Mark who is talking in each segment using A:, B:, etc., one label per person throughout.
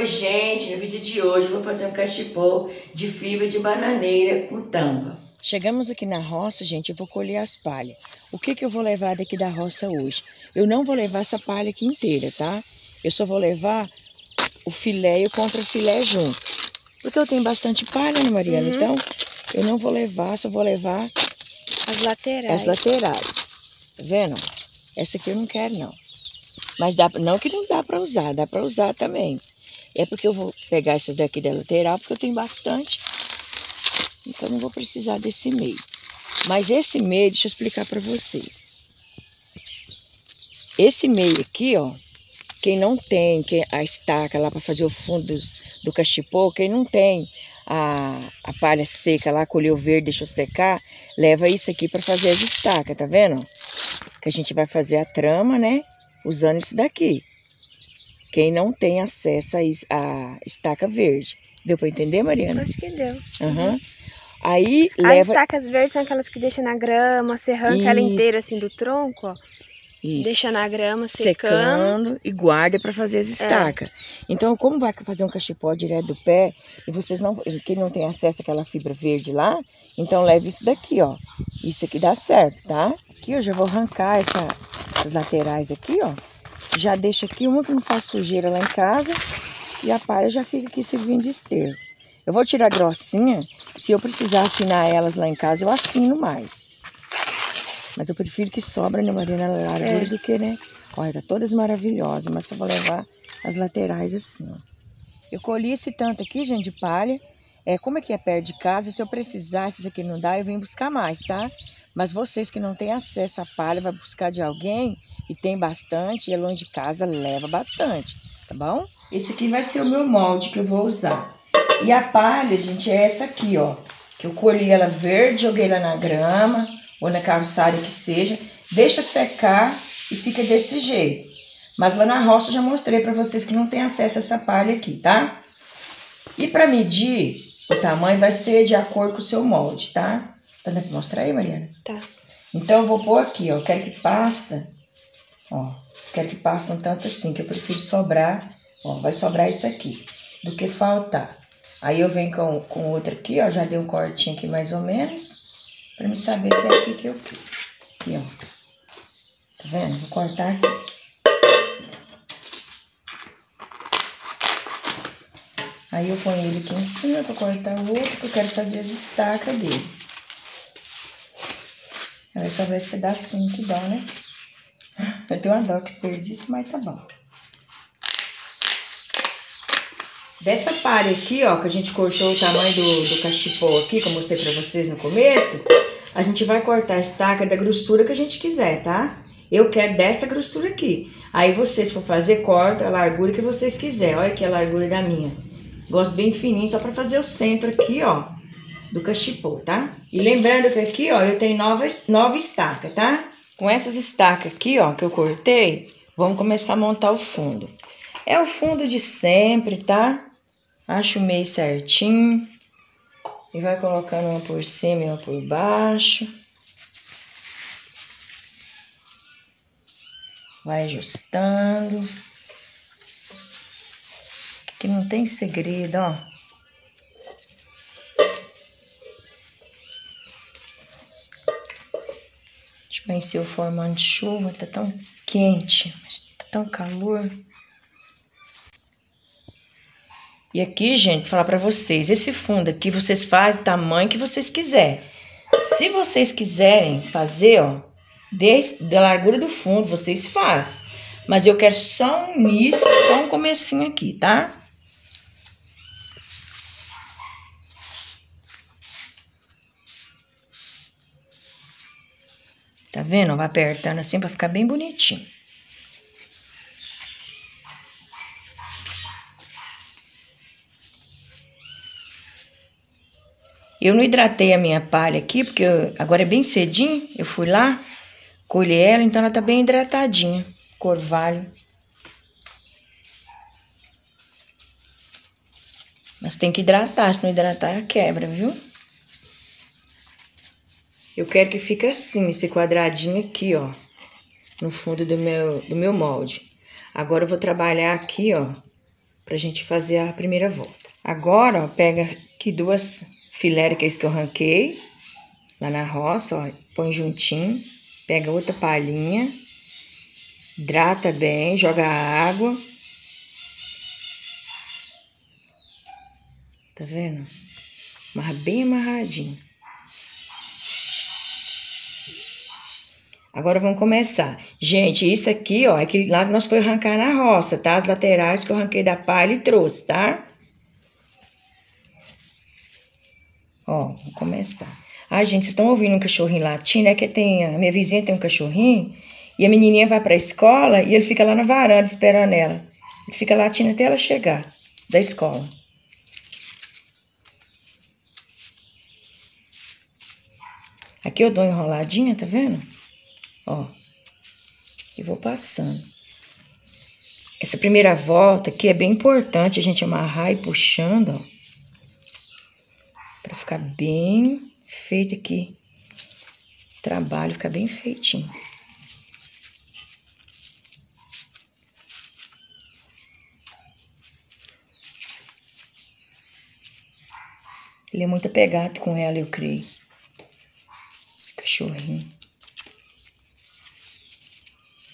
A: Oi gente, no vídeo de hoje vou fazer um cachepô de fibra de bananeira com tampa. Chegamos aqui na roça, gente, eu vou colher as palhas. O que que eu vou levar daqui da roça hoje? Eu não vou levar essa palha aqui inteira, tá? Eu só vou levar o filé e o contra filé junto. Porque eu tenho bastante palha, né, Mariana? Uhum. Então, eu não vou levar, só vou levar...
B: As laterais.
A: As laterais. Tá vendo? Essa aqui eu não quero, não. Mas dá, não que não dá para usar, dá para usar também. É porque eu vou pegar essa daqui da lateral, porque eu tenho bastante. Então não vou precisar desse meio. Mas esse meio, deixa eu explicar para vocês. Esse meio aqui, ó, quem não tem quem, a estaca lá para fazer o fundo do, do cachepô, quem não tem a, a palha seca lá, colheu verde, deixou secar, leva isso aqui para fazer as estacas, tá vendo? Que a gente vai fazer a trama, né? Usando isso daqui quem não tem acesso à estaca verde. Deu para entender, Mariana?
B: Acho que deu.
A: Uhum. Aí
B: As leva... estacas verdes são aquelas que deixam na grama, você arranca Isso. ela inteira assim do tronco, ó. Isso. Deixa na grama secando.
A: secando e guarda para fazer as estacas. É. Então, como vai fazer um cachepó direto do pé e vocês não, quem não tem acesso àquela fibra verde lá, então leve isso daqui, ó. Isso aqui dá certo, tá? Aqui eu já vou arrancar essa, essas laterais aqui, ó. Já deixa aqui uma que não faz sujeira lá em casa e a palha já fica aqui servindo de esterco. Eu vou tirar grossinha, se eu precisar afinar elas lá em casa, eu afino mais. Mas eu prefiro que sobra, né, Marina, largura é. do que, né? Olha, tá todas maravilhosas, mas só vou levar as laterais assim, ó. Eu colhi esse tanto aqui, gente, de palha. É, como é que é perto de casa, se eu precisar, se isso aqui não dá, eu venho buscar mais, tá? Mas vocês que não têm acesso à palha, vai buscar de alguém e tem bastante, e é longe de casa, leva bastante, tá bom? Esse aqui vai ser o meu molde que eu vou usar. E a palha, gente, é essa aqui, ó. Que eu colhi ela verde, joguei ela na grama, ou na calçada que seja. Deixa secar e fica desse jeito. Mas lá na roça eu já mostrei pra vocês que não tem acesso a essa palha aqui, tá? E pra medir o tamanho vai ser de acordo com o seu molde, tá? Tá dando pra mostrar aí, Mariana?
B: Tá.
A: Então, eu vou pôr aqui, ó. Eu quero que passa, ó. Quero que passe um tanto assim, que eu prefiro sobrar, ó. Vai sobrar isso aqui, do que faltar. Aí eu venho com, com outra aqui, ó. Já dei um cortinho aqui mais ou menos. Pra me saber que é aqui que eu quero. Aqui, ó. Tá vendo? Vou cortar aqui. Aí eu ponho ele aqui em cima pra cortar o outro, que eu quero fazer as estacas dele. Vai sobrar esse pedacinho que dá, né? Eu tenho uma dó que desperdício, mas tá bom. Dessa palha aqui, ó, que a gente cortou o tamanho do, do aqui, que eu mostrei pra vocês no começo, a gente vai cortar a estaca da grossura que a gente quiser, tá? Eu quero dessa grossura aqui. Aí vocês, for fazer, corta a largura que vocês quiserem. Olha aqui a largura da minha. Gosto bem fininho, só pra fazer o centro aqui, ó do cachepô, tá? E lembrando que aqui, ó, eu tenho nova, nova estaca, tá? Com essas estacas aqui, ó, que eu cortei, vamos começar a montar o fundo. É o fundo de sempre, tá? Acho meio certinho. E vai colocando uma por cima e uma por baixo. Vai ajustando. Que não tem segredo, ó. Amanheceu formando chuva, tá tão quente, mas tá tão calor. E aqui, gente, falar para vocês, esse fundo aqui vocês fazem o tamanho que vocês quiserem. Se vocês quiserem fazer, ó, desde a largura do fundo, vocês fazem. Mas eu quero só um início, só um comecinho aqui, tá? Tá vendo? Vai apertando assim pra ficar bem bonitinho. Eu não hidratei a minha palha aqui, porque eu, agora é bem cedinho. Eu fui lá, colhi ela, então ela tá bem hidratadinha. Corvalho. Mas tem que hidratar, se não hidratar, quebra, viu? Eu quero que fique assim, esse quadradinho aqui, ó. No fundo do meu, do meu molde. Agora eu vou trabalhar aqui, ó. pra gente fazer a primeira volta. Agora, ó, pega aqui duas filéricas que eu arranquei lá na roça, ó, põe juntinho, pega outra palhinha, hidrata bem, joga água. Tá vendo? Amarra bem amarradinho. Agora vamos começar. Gente, isso aqui, ó, é que lá nós foi arrancar na roça, tá? As laterais que eu arranquei da palha e trouxe, tá? Ó, vamos começar. Ah, gente, vocês estão ouvindo um cachorrinho latindo? É que tem, a minha vizinha tem um cachorrinho e a menininha vai pra escola e ele fica lá na varanda esperando ela. Ele fica latindo até ela chegar da escola. Aqui eu dou enroladinha, tá vendo? Ó. E vou passando. Essa primeira volta aqui é bem importante a gente amarrar e puxando, ó. Pra ficar bem feito aqui. Trabalho, ficar bem feitinho. Ele é muito apegado com ela, eu creio. Esse cachorrinho.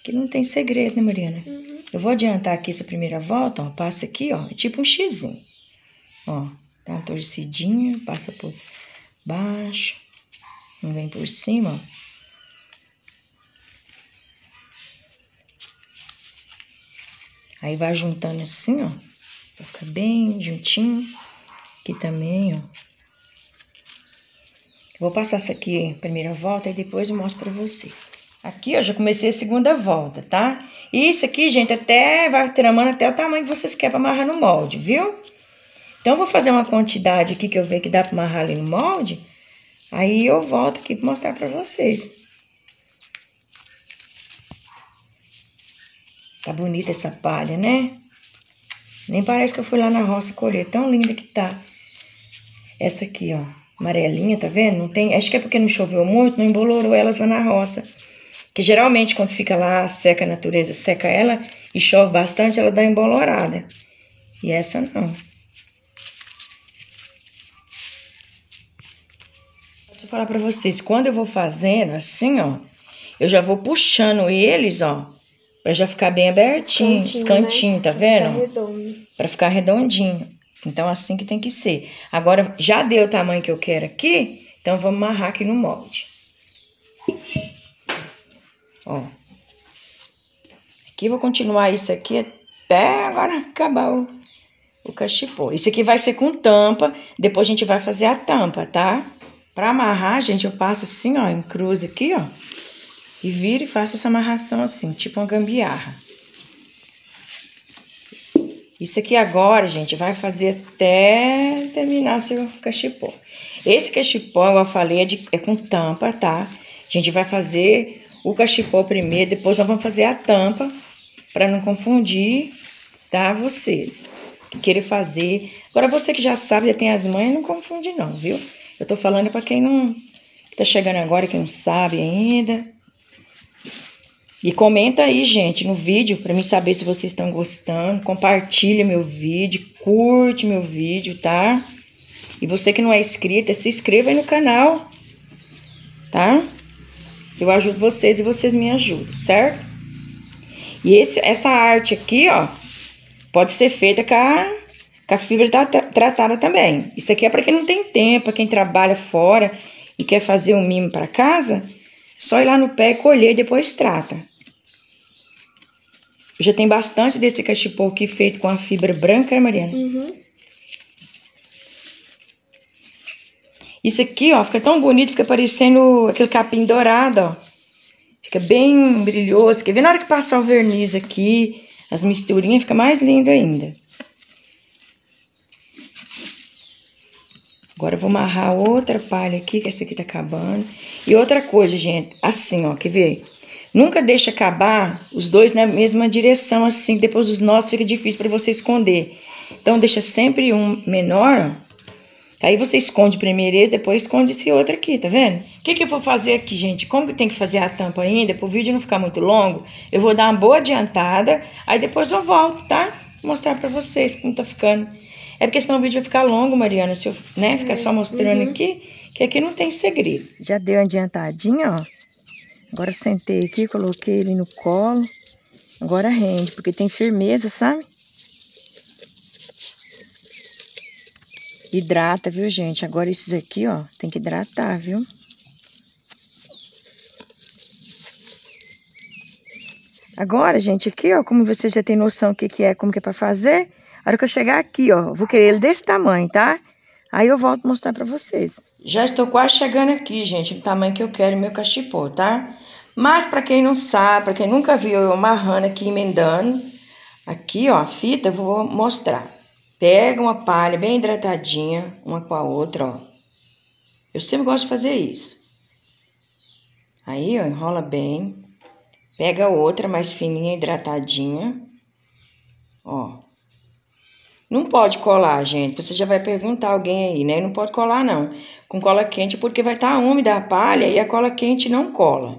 A: Que não tem segredo, né, Mariana? Uhum. Eu vou adiantar aqui essa primeira volta, ó. Passa aqui, ó. É tipo um xizinho. Ó, dá uma torcidinha, passa por baixo. Não vem por cima, ó. Aí vai juntando assim, ó. Pra ficar bem juntinho. Aqui também, ó. Vou passar essa aqui, primeira volta, e depois eu mostro pra vocês. Aqui, ó, já comecei a segunda volta, tá? Isso aqui, gente, até vai tramando até o tamanho que vocês querem pra amarrar no molde, viu? Então, vou fazer uma quantidade aqui que eu ver que dá pra amarrar ali no molde. Aí, eu volto aqui pra mostrar pra vocês. Tá bonita essa palha, né? Nem parece que eu fui lá na roça colher. Tão linda que tá. Essa aqui, ó. Amarelinha, tá vendo? Não tem... Acho que é porque não choveu muito, não embolorou elas lá na roça. Que geralmente quando fica lá, seca a natureza, seca ela e chove bastante, ela dá embolorada. E essa não. Eu falar pra vocês, quando eu vou fazendo assim, ó, eu já vou puxando eles, ó, pra já ficar bem abertinho, os cantinhos, né? tá vendo? Pra ficar redondinho. Então, assim que tem que ser. Agora, já deu o tamanho que eu quero aqui, então vamos amarrar aqui no molde. Ó. Aqui vou continuar isso aqui até agora acabar o, o cachepô. Isso aqui vai ser com tampa, depois a gente vai fazer a tampa, tá? Pra amarrar, gente, eu passo assim, ó, em cruz aqui, ó. E viro e faço essa amarração assim, tipo uma gambiarra. Isso aqui agora, gente, vai fazer até terminar seu cachepô. Esse cachepô, eu falei, é, de, é com tampa, tá? A gente vai fazer o cachepô primeiro, depois nós vamos fazer a tampa, para não confundir, tá? Vocês que querem fazer. Agora, você que já sabe, já tem as mães, não confunde não, viu? Eu tô falando para quem não... Que tá chegando agora, que não sabe ainda. E comenta aí, gente, no vídeo, para mim saber se vocês estão gostando. Compartilha meu vídeo, curte meu vídeo, tá? E você que não é inscrita, se inscreva aí no canal, tá? Eu ajudo vocês e vocês me ajudam, certo? E esse, essa arte aqui, ó, pode ser feita com a, com a fibra tratada também. Isso aqui é para quem não tem tempo, quem trabalha fora e quer fazer um mimo para casa, só ir lá no pé colher e depois trata. Já tem bastante desse cachepô aqui feito com a fibra branca, né, Mariana? Uhum. Isso aqui, ó, fica tão bonito, fica parecendo aquele capim dourado, ó. Fica bem brilhoso. Quer ver? Na hora que passar o verniz aqui, as misturinhas, fica mais lindo ainda. Agora eu vou amarrar outra palha aqui, que essa aqui tá acabando. E outra coisa, gente, assim, ó, quer ver? Nunca deixa acabar os dois na mesma direção, assim, depois os nossos fica difícil para você esconder. Então, deixa sempre um menor, ó, Aí você esconde primeiro esse, depois esconde esse outro aqui, tá vendo? O que, que eu vou fazer aqui, gente? Como que tem que fazer a tampa ainda, para o vídeo não ficar muito longo, eu vou dar uma boa adiantada, aí depois eu volto, tá? mostrar pra vocês como tá ficando. É porque senão o vídeo vai ficar longo, Mariana, se eu né, ficar só mostrando uhum. aqui, que aqui não tem segredo. Já deu uma adiantadinha, ó. Agora sentei aqui, coloquei ele no colo. Agora rende, porque tem firmeza, sabe? Hidrata, viu, gente? Agora esses aqui, ó, tem que hidratar, viu? Agora, gente, aqui, ó, como você já tem noção do que, que é, como que é pra fazer, a hora que eu chegar aqui, ó, vou querer ele desse tamanho, tá? Aí eu volto mostrar pra vocês. Já estou quase chegando aqui, gente, no tamanho que eu quero meu cachipô, tá? Mas pra quem não sabe, pra quem nunca viu eu amarrando aqui, emendando, aqui, ó, a fita, eu vou mostrar. Pega uma palha bem hidratadinha, uma com a outra, ó. Eu sempre gosto de fazer isso. Aí, ó, enrola bem. Pega outra mais fininha, hidratadinha. Ó. Não pode colar, gente. Você já vai perguntar alguém aí, né? Não pode colar, não. Com cola quente, porque vai estar tá úmida a palha e a cola quente não cola.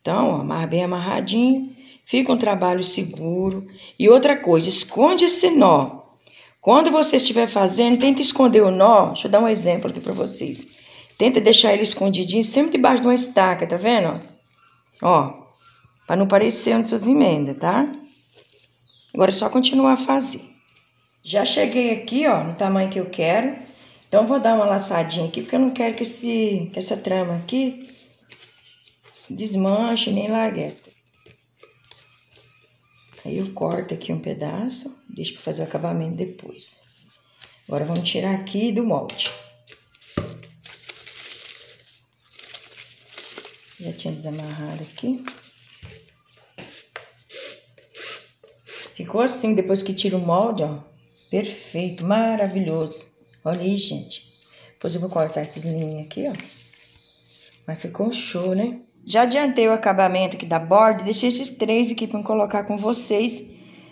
A: Então, ó, amarra bem amarradinho. Fica um trabalho seguro. E outra coisa, esconde esse nó. Quando você estiver fazendo, tenta esconder o nó. Deixa eu dar um exemplo aqui para vocês. Tenta deixar ele escondidinho, sempre debaixo de uma estaca, tá vendo? Ó, para não parecer onde suas emendas, tá? Agora é só continuar a fazer. Já cheguei aqui, ó, no tamanho que eu quero. Então, vou dar uma laçadinha aqui, porque eu não quero que, esse, que essa trama aqui desmanche nem largue. Aí eu corto aqui um pedaço, deixo para fazer o acabamento depois. Agora vamos tirar aqui do molde. Já tinha desamarrado aqui. Ficou assim, depois que tira o molde, ó. Perfeito, maravilhoso. Olha aí, gente. Depois eu vou cortar essas linhas aqui, ó. Mas ficou show, né? Já adiantei o acabamento aqui da borda, deixei esses três aqui para colocar com vocês,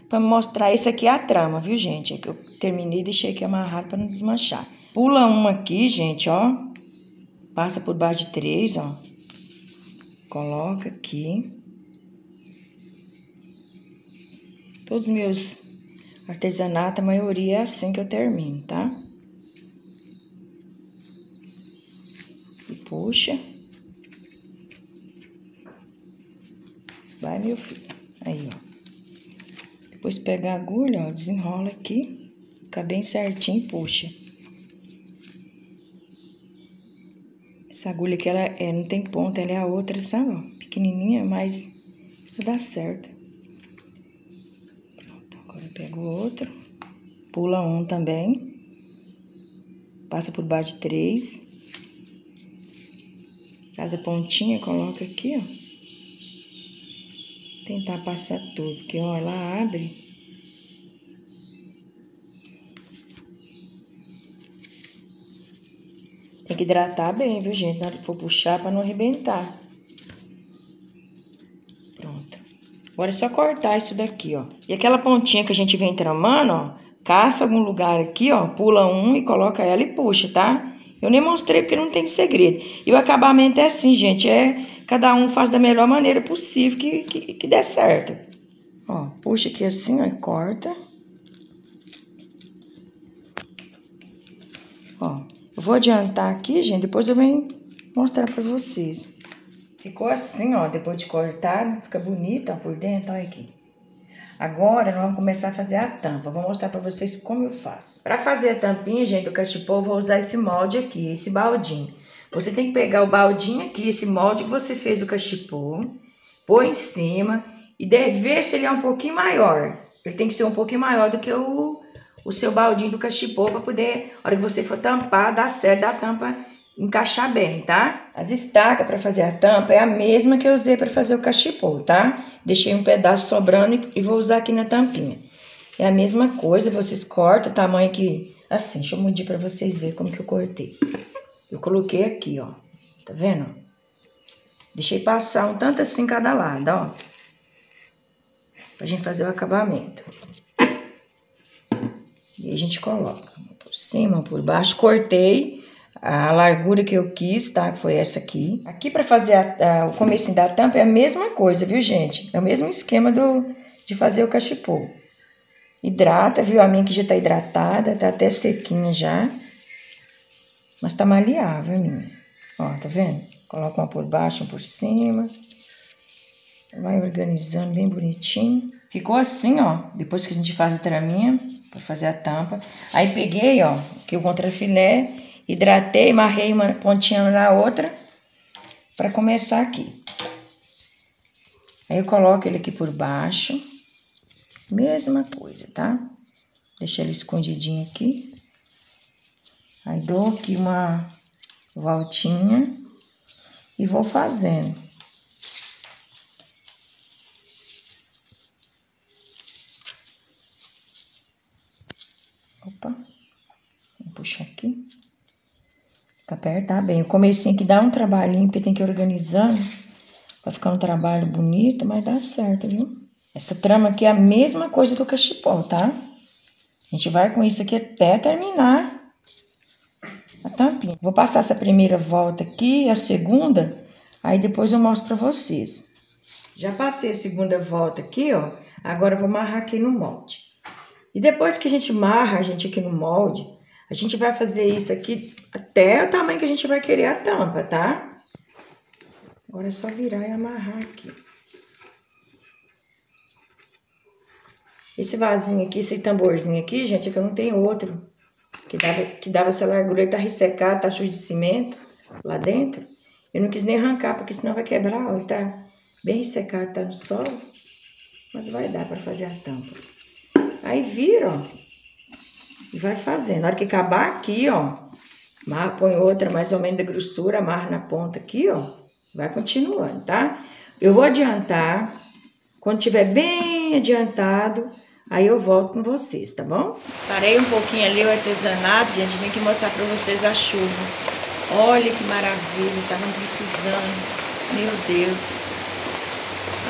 A: para mostrar. Esse aqui é a trama, viu, gente? É que eu terminei e deixei aqui amarrado para não desmanchar. Pula uma aqui, gente, ó. Passa por baixo de três, ó. Coloca aqui. Todos os meus artesanatos, a maioria é assim que eu termino, tá? E puxa. Meu filho. Aí, ó. Depois pega a agulha, ó, desenrola aqui. Fica bem certinho e puxa. Essa agulha aqui, ela é, não tem ponta, ela é a outra, sabe? Pequenininha, mas dá certo. Pronto, agora eu pego outro. Pula um também. Passa por baixo de três. Faz a pontinha, coloca aqui, ó. Tentar passar tudo, porque, ó, ela abre Tem que hidratar bem, viu, gente? Na hora que for puxar, para não arrebentar. Pronto. Agora é só cortar isso daqui, ó. E aquela pontinha que a gente vem tramando, ó. Caça algum lugar aqui, ó. Pula um e coloca ela e puxa, tá? Eu nem mostrei porque não tem segredo. E o acabamento é assim, gente. É cada um faz da melhor maneira possível que, que, que der certo. Ó, puxa aqui assim, ó, e corta. Ó. Eu vou adiantar aqui, gente, depois eu venho mostrar pra vocês. Ficou assim, ó, depois de cortar, né? fica bonito, ó, por dentro, olha aqui. Agora, nós vamos começar a fazer a tampa. Vou mostrar pra vocês como eu faço. Pra fazer a tampinha, gente, o cachepô, eu vou usar esse molde aqui, esse baldinho. Você tem que pegar o baldinho aqui, esse molde que você fez o cachepô, pôr em cima e ver se ele é um pouquinho maior. Ele tem que ser um pouquinho maior do que o, o seu baldinho do cachipô para poder, na hora que você for tampar, dar certo da tampa encaixar bem, tá? As estacas para fazer a tampa é a mesma que eu usei para fazer o cachipô, tá? Deixei um pedaço sobrando e vou usar aqui na tampinha. É a mesma coisa, vocês cortam o tamanho que... Assim, deixa eu medir para vocês verem como que eu cortei. Eu coloquei aqui, ó. Tá vendo? Deixei passar um tanto assim cada lado, ó. Pra gente fazer o acabamento. E a gente coloca por cima, por baixo. Cortei a largura que eu quis, tá? Que foi essa aqui. Aqui para fazer a, a, o começo da tampa é a mesma coisa, viu, gente? É o mesmo esquema do, de fazer o cachepô. Hidrata, viu? A minha que já tá hidratada, tá até sequinha já. Mas tá maleável a minha. Ó, tá vendo? Coloca uma por baixo, uma por cima. Vai organizando bem bonitinho. Ficou assim, ó. Depois que a gente faz a traminha, para fazer a tampa. Aí peguei, ó, aqui o contrafilé, hidratei, marrei uma pontinha na outra para começar aqui. Aí eu coloco ele aqui por baixo. Mesma coisa, tá? Deixa ele escondidinho aqui. Aí dou aqui uma voltinha e vou fazendo. Opa, vou puxar aqui. Pra apertar bem. O comecinho aqui dá um trabalhinho, porque tem que ir organizando. Pra ficar um trabalho bonito, mas dá certo, viu? Essa trama aqui é a mesma coisa do cachepô, tá? A gente vai com isso aqui até terminar a tampinha. Vou passar essa primeira volta aqui, a segunda, aí depois eu mostro pra vocês. Já passei a segunda volta aqui, ó. Agora eu vou amarrar aqui no molde. E depois que a gente marra a gente aqui no molde, a gente vai fazer isso aqui até o tamanho que a gente vai querer a tampa, tá? Agora é só virar e amarrar aqui. Esse vasinho aqui, esse tamborzinho aqui, gente, é que eu não tenho outro. Que dava, que dava essa largura, ele tá ressecado, tá sujo de cimento lá dentro. Eu não quis nem arrancar, porque senão vai quebrar, ó, ele tá bem ressecado, tá no sol. Mas vai dar pra fazer a tampa. Aí vira, ó. E vai fazendo. Na hora que acabar aqui, ó. Marra, põe outra mais ou menos da grossura, amarra na ponta aqui, ó. Vai continuando, tá? Eu vou adiantar. Quando tiver bem adiantado, Aí eu volto com vocês, tá bom? Parei um pouquinho ali o artesanato, gente, vim aqui mostrar pra vocês a chuva. Olha que maravilha, estavam precisando. Meu Deus.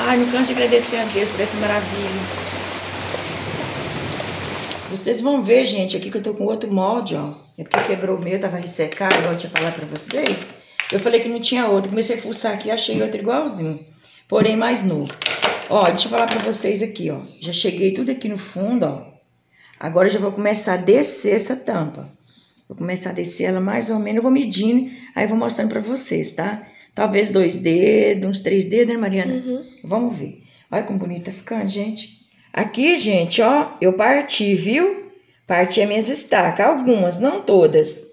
A: Ai, não canso de agradecer a Deus por essa maravilha. Vocês vão ver, gente, aqui que eu tô com outro molde, ó. É porque quebrou o meu, tava ressecado, igual eu tinha falado pra vocês. Eu falei que não tinha outro. Comecei a fuçar aqui, achei outro igualzinho. Porém, mais novo. Ó, deixa eu falar pra vocês aqui, ó. Já cheguei tudo aqui no fundo, ó. Agora eu já vou começar a descer essa tampa. Vou começar a descer ela mais ou menos, eu vou medindo, aí eu vou mostrando pra vocês, tá? Talvez dois dedos, uns três dedos, né, Mariana? Uhum. Vamos ver. Olha como bonito tá ficando, gente. Aqui, gente, ó, eu parti, viu? Parti as minhas estacas, algumas, não todas.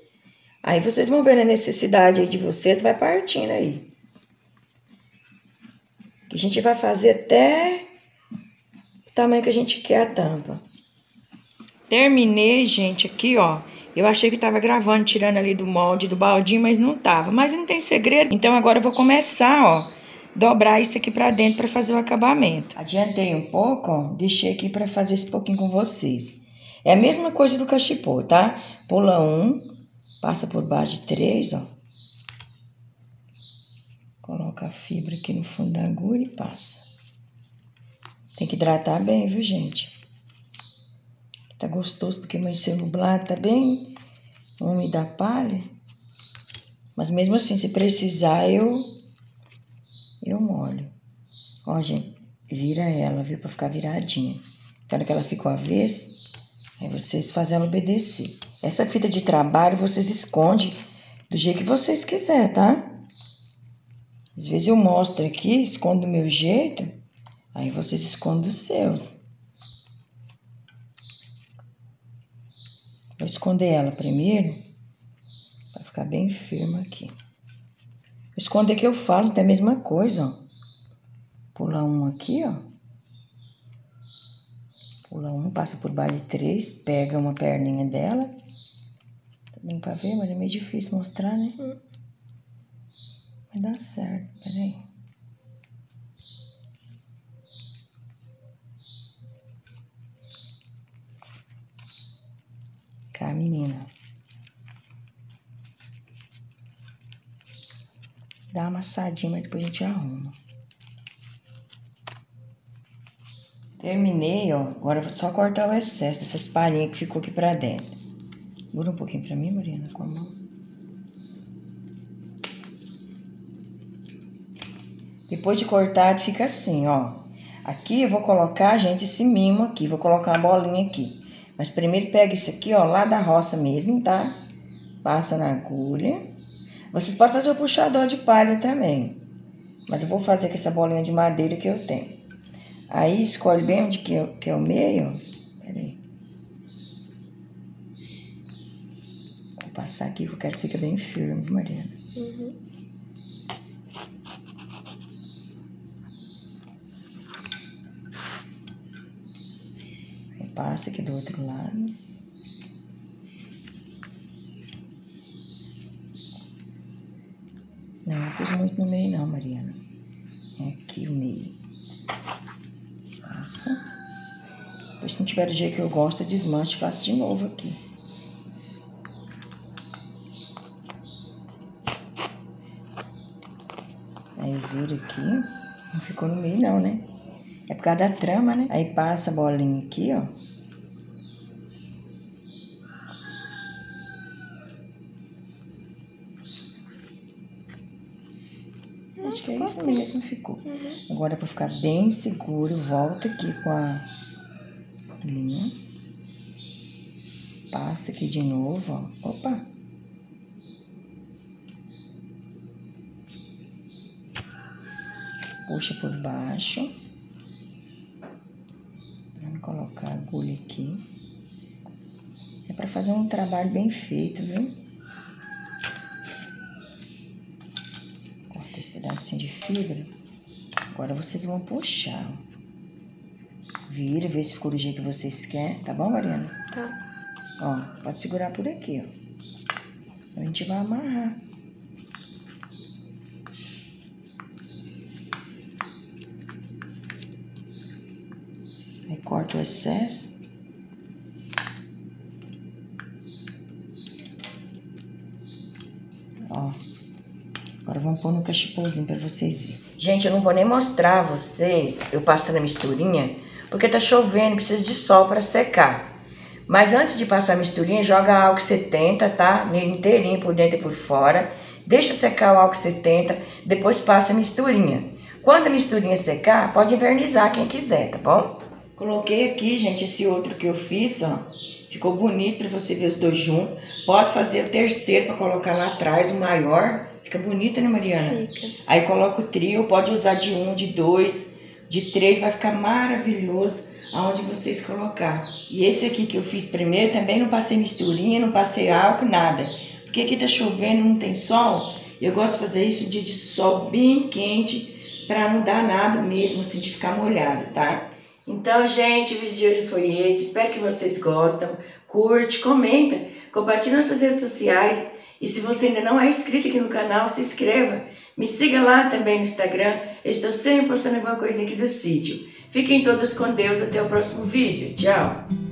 A: Aí vocês vão ver a necessidade aí de vocês, vai partindo aí. A gente vai fazer até o tamanho que a gente quer a tampa. Terminei, gente, aqui, ó. Eu achei que tava gravando, tirando ali do molde, do baldinho, mas não tava. Mas não tem segredo. Então, agora eu vou começar, ó, dobrar isso aqui pra dentro pra fazer o acabamento. Adiantei um pouco, ó. Deixei aqui pra fazer esse pouquinho com vocês. É a mesma coisa do cachepô, tá? Pula um, passa por baixo de três, ó. Coloca a fibra aqui no fundo da agulha e passa. Tem que hidratar bem, viu, gente? Tá gostoso porque amanheceu nublado, tá bem úmido a palha. Mas mesmo assim, se precisar, eu eu molho. Ó, gente, vira ela, viu? Pra ficar viradinha. Quero que ela ficou avesso, aí vocês fazem ela obedecer. Essa fita de trabalho vocês escondem do jeito que vocês quiser, tá? Às vezes eu mostro aqui, escondo do meu jeito, aí vocês escondem os seus. Vou esconder ela primeiro, para ficar bem firme aqui. Esconder que eu falo, tem a mesma coisa, ó. Pula um aqui, ó. Pula um, passa por baixo de três, pega uma perninha dela. Tá bem pra ver, mas é meio difícil mostrar, né? Hum. Vai dar certo, peraí. Cá, menina. Dá uma amassadinha, mas depois a gente arruma. Terminei, ó. Agora só cortar o excesso dessas palhinhas que ficou aqui pra dentro. Segura um pouquinho pra mim, Mariana, com a mão. Depois de cortado, fica assim, ó. Aqui eu vou colocar, gente, esse mimo aqui. Vou colocar uma bolinha aqui. Mas primeiro pega isso aqui, ó, lá da roça mesmo, tá? Passa na agulha. Vocês podem fazer o puxador de palha também. Mas eu vou fazer com essa bolinha de madeira que eu tenho. Aí escolhe bem onde que, eu, que é o meio. Pera aí. Vou passar aqui que eu quero que fique bem firme, Mariana? Uhum. Passa aqui do outro lado. Não, não pus muito no meio não, Mariana. É aqui o meio. Passa. Depois, se não tiver do jeito que eu gosto, eu desmanche e faço de novo aqui. Aí vira aqui. Não ficou no meio não, né? É por causa da trama, né? Aí passa a bolinha aqui, ó. Acho que é isso assim. mesmo, ficou. Uhum. Agora, para ficar bem seguro, volta aqui com a linha. Passa aqui de novo, ó. Opa! Puxa por baixo. Vamos colocar a agulha aqui. É para fazer um trabalho bem feito, viu? pedacinho de fibra. Agora vocês vão puxar, Vira, vê se ficou do jeito que vocês querem. Tá bom, Mariana?
B: Tá.
A: Ó, pode segurar por aqui, ó. A gente vai amarrar. O excesso. Ó. Agora vamos pôr no cachepôzinho pra vocês verem. Gente, eu não vou nem mostrar a vocês eu passando a misturinha, porque tá chovendo, precisa de sol pra secar. Mas antes de passar a misturinha, joga álcool 70, tá? Inteirinho por dentro e por fora. Deixa secar o álcool 70, depois passa a misturinha. Quando a misturinha secar, pode invernizar quem quiser, tá bom? Coloquei aqui, gente, esse outro que eu fiz, ó. Ficou bonito para você ver os dois juntos. Pode fazer o terceiro para colocar lá atrás, o maior. Fica bonita, né, Mariana? Fica. Aí coloca o trio, pode usar de um, de dois, de três, vai ficar maravilhoso aonde vocês colocar. E esse aqui que eu fiz primeiro, também não passei misturinha, não passei álcool, nada. Porque aqui tá chovendo, não tem sol. Eu gosto de fazer isso um dia de sol bem quente, para não dar nada mesmo, assim, de ficar molhado, tá? Então, gente, o vídeo de hoje foi esse. Espero que vocês gostem. Curte, comenta, compartilhe nas suas redes sociais. E se você ainda não é inscrito aqui no canal, se inscreva. Me siga lá também no Instagram. Eu estou sempre postando alguma coisa aqui do sítio. Fiquem todos com Deus. Até o próximo vídeo. Tchau!